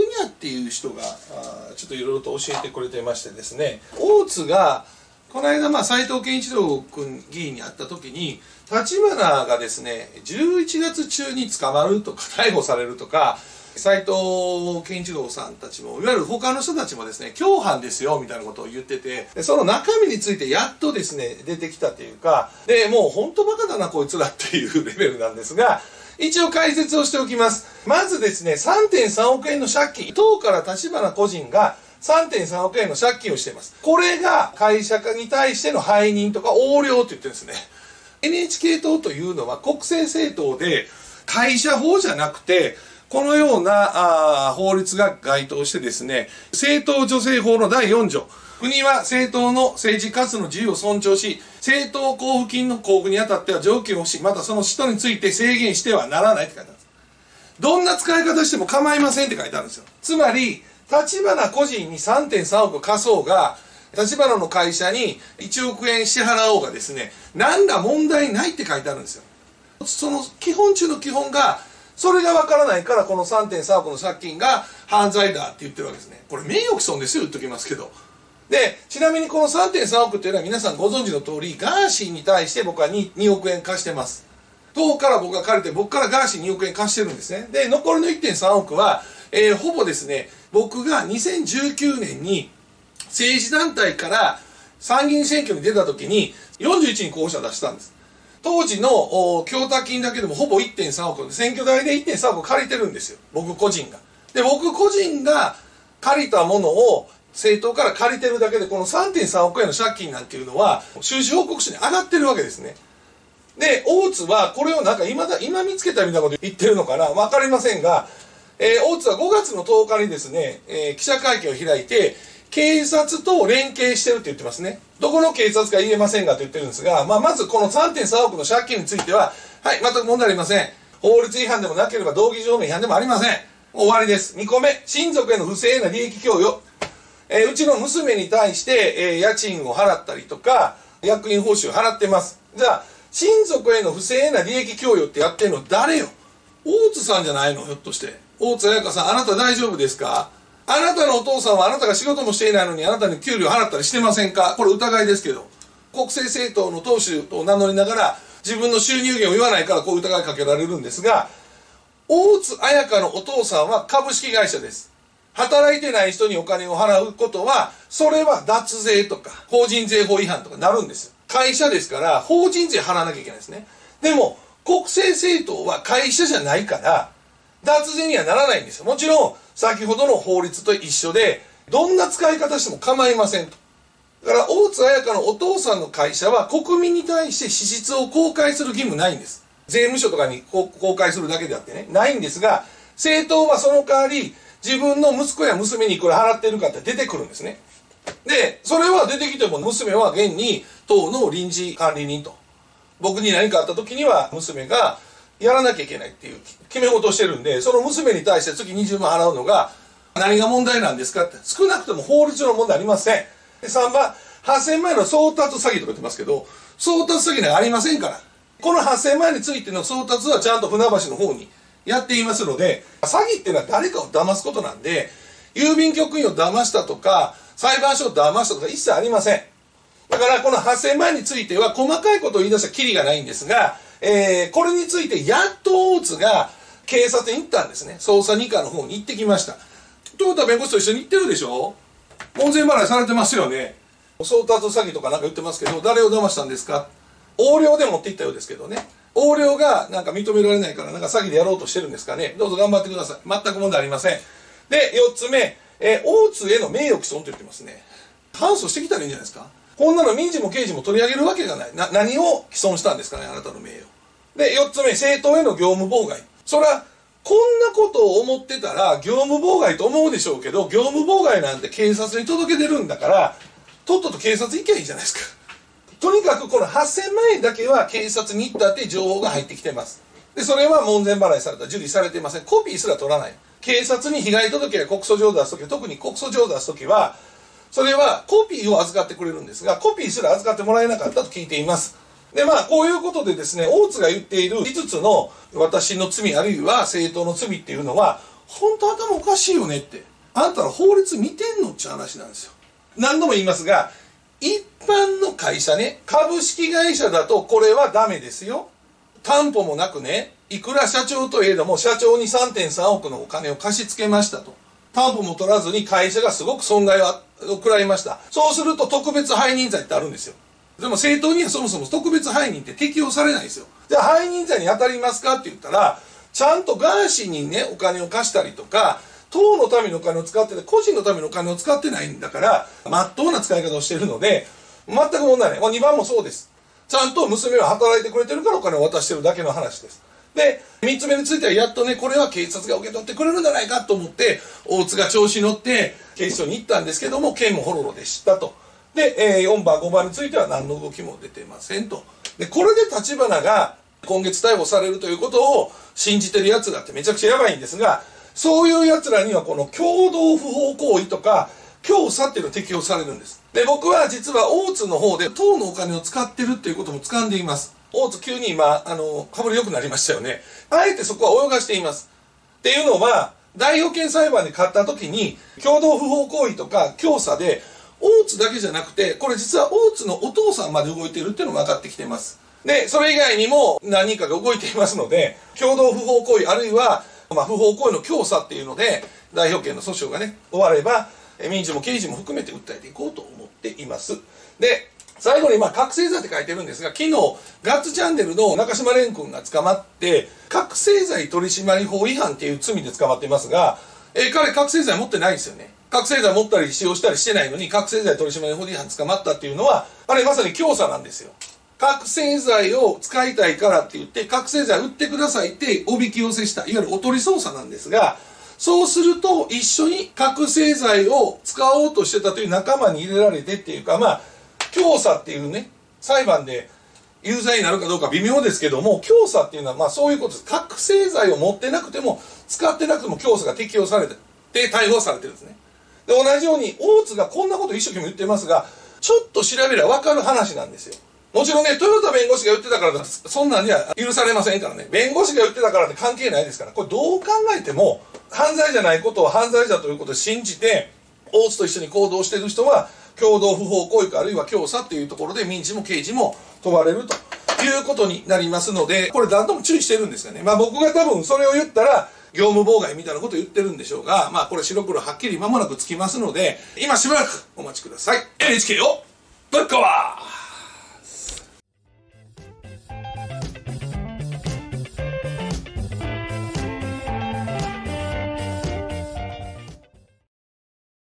ふにゃっていう人がちょっといろいろと教えてくれてましてですね。大津がこの間まあ斉藤健一郎君議員に会った時に立花がですね11月中に捕まるとか逮捕されるとか斉藤健一郎さんたちもいわゆる他の人たちもですね共犯ですよみたいなことを言っててその中身についてやっとですね出てきたというかでもう本当バカだなこいつらっていうレベルなんですが一応解説をしておきます。まずですね3.3億円の借金。党から立花個人が3.3億円の借金をしています。これが会社化に対しての背任とか横領と言ってるんですね。NHK 党というのは国政政党で会社法じゃなくてこのようなあ法律が該当してですね、政党助成法の第4条、国は政党の政治活動の自由を尊重し、政党交付金の交付にあたっては条件をし、またその使途について制限してはならないって書いてある。どんな使い方しても構いませんって書いてあるんですよ。つまり、立花個人に3.3億貸そうが、立花の会社に1億円支払おうがですね、何ら問題ないって書いてあるんですよ。その基本中の基本が、それがわからないからこの3.3億の借金が犯罪だって言ってるわけですねこれ名誉毀損ですよ言っときますけどでちなみにこの3.3億っていうのは皆さんご存知の通りガーシーに対して僕は 2, 2億円貸してます党から僕が借りて僕からガーシー2億円貸してるんですね。で残りの1.3億は、えー、ほぼですね僕が2019年に政治団体から参議院選挙に出た時に41人候補者出したんです。当時の供託金だけでもほぼ1.3億選挙代で1.3億借りてるんですよ。僕個人が。で僕個人が借りたものを政党から借りてるだけでこの3.3億円の借金なんていうのは収支報告書に上がってるわけですね。で大津はこれをなんか今だ今見つけたみたいなこと言ってるのかな？分かりませんが、えー、大津は5月の10日にですね、えー、記者会見を開いて警察と連携してるって言ってますね。どこの警察か言えませんがと言ってるんですが、まあ、まずこの3.3億の借金については、はい、全く問題ありません。法律違反でもなければ道義上の違反でもありません。終わりです。2個目、親族への不正な利益供与。えー、うちの娘に対して、えー、家賃を払ったりとか、役員報酬を払ってます。じゃあ、親族への不正な利益供与ってやってんの誰よ？大津さんじゃないのひょっとして。大津彩香さん、あなた大丈夫ですか？あなたのお父さんはあなたが仕事もしていないのにあなたに給料払ったりしてませんか？これ疑いですけど。国政政党の党首を名乗りながら自分の収入源を言わないからこう疑いかけられるんですが大津彩香のお父さんは株式会社です。働いてない人にお金を払うことはそれは脱税とか法人税法違反とかなるんです。よ会社ですから法人税払わなきゃいけないですね。でも国政政党は会社じゃないから脱税にはならないんですよ。もちろん先ほどの法律と一緒でどんな使い方しても構いませんと。だから大津彩香のお父さんの会社は国民に対して支出を公開する義務ないんです。税務署とかに公開するだけであってね。ないんですが政党はその代わり自分の息子や娘にいくら払ってるかって出てくるんですね。でそれは出てきても娘は現に党の臨時管理人と。僕に何かあった時には娘がやらなきゃいけないっていう決め事をしてるんでその娘に対して月20万払うのが何が問題なんですかって少なくとも法律の問題ありません。で3番8000万円の送達詐欺とか言ってますけど送達詐欺なんかありませんから。この8000万円についての送達はちゃんと船橋の方にやっていますので詐欺っていうのは誰かを騙すことなんで郵便局員を騙したとか裁判所を騙したとか一切ありません。だからこの8000万については細かいことを言い出したきりがないんですがえー、これについてやっと大津が警察に行ったんですね。捜査二課の方に行ってきました。豊田弁護士と一緒に行ってるでしょ？門前払いされてますよね。送達詐欺とかなんか言ってますけど誰を騙したんですか？横領で持って行ったようですけどね。横領がなんか認められないからなんか詐欺でやろうとしてるんですかね。どうぞ頑張ってください。全く問題ありません。で4つ目、えー、大津への名誉毀損と言ってますね。反訴してきたらいいんじゃないですか。こんなの民事も刑事も取り上げるわけがない。な何を毀損したんですかねあなたの名誉。で4つ目政党への業務妨害。それはこんなことを思ってたら業務妨害と思うでしょうけど業務妨害なんて警察に届け出るんだからとっとと警察行けばいいじゃないですか。とにかくこの8000万円だけは警察に行ったって情報が入ってきてます。でそれは門前払いされた受理されていません。コピーすら取らない。警察に被害届や告訴状を出す時特に告訴状を出す時はそれはコピーを預かってくれるんですがコピーすら預かってもらえなかったと聞いています。でまあこういうことでですね大津が言っている5つの私の罪あるいは政党の罪っていうのは本当頭おかしいよねってあんたの法律見てんのっちゅう話なんですよ。何度も言いますが一般の会社ね株式会社だとこれはダメですよ。担保もなくねいくら社長といえども社長に3.3億のお金を貸し付けましたと。担保も取らずに会社がすごく損害を食らいました。そうすると特別背任罪ってあるんですよ。でも政党にはそもそも特別背任って適用されないですよ。じゃあ背任罪に当たりますかって言ったらちゃんとガーシーにねお金を貸したりとか党のためのお金を使ってて個人のためのお金を使ってないんだからまっとうな使い方をしてるので全く問題ない、まあ、2番もそうです。ちゃんと娘は働いてくれてるからお金を渡してるだけの話です。で3つ目についてはやっとねこれは警察が受け取ってくれるんじゃないかと思って大津が調子に乗って警視庁に行ったんですけども県もほろろで知ったと。で、えー、4番5番については何の動きも出てませんと。でこれで立花が今月逮捕されるということを信じてるやつらってめちゃくちゃやばいんですがそういうやつらにはこの共同不法行為とか強さっていうのが適用されるんです。で僕は実は大津の方で党のお金を使ってるっていうことも掴んでいます。大津急に今あのかぶり良くなりましたよね。あえてそこは泳がしています。っていうのは代表権裁判で勝った時に共同不法行為とか強さで大津だけじゃなくてこれ実は大津のお父さんまで動いてるっていうのが分かってきています。でそれ以外にも何人かが動いていますので共同不法行為あるいは、まあ、不法行為の強さっていうので代表権の訴訟がね終われば民事も刑事も含めて訴えていこうと思っています。で最後にまあ覚醒剤って書いてるんですが昨日ガッツチャンネルの中島蓮君が捕まって覚醒剤取締法違反っていう罪で捕まっていますが、えー、彼覚醒剤持ってないですよね。覚醒剤持ったり使用したりしてないのに覚醒剤取締法違反捕まったっていうのはあれまさに強さなんですよ。覚醒剤を使いたいからって言って覚醒剤売ってくださいっておびき寄せしたいわゆるおとり捜査なんですがそうすると一緒に覚醒剤を使おうとしてたという仲間に入れられてっていうかまあ教唆っていうね裁判で有罪になるかどうか微妙ですけども教唆っていうのはまあそういうことです覚醒剤を持ってなくても使ってなくても教唆が適用されて逮捕されてるんですねで同じように大津がこんなこと一生懸命言ってますがちょっと調べれば分かる話なんですよもちろんね、豊田弁護士が言ってたからそんなんには許されませんからね。弁護士が言ってたからって関係ないですから。これどう考えても、犯罪じゃないことを犯罪だということを信じて、大津と一緒に行動してる人は、共同不法行為かあるいは教唆っていうところで民事も刑事も問われるということになりますので、これ何度も注意してるんですよね。まあ僕が多分それを言ったら、業務妨害みたいなこと言ってるんでしょうが、まあこれ白黒はっきり間もなくつきますので、今しばらくお待ちください。NHK をぶっ壊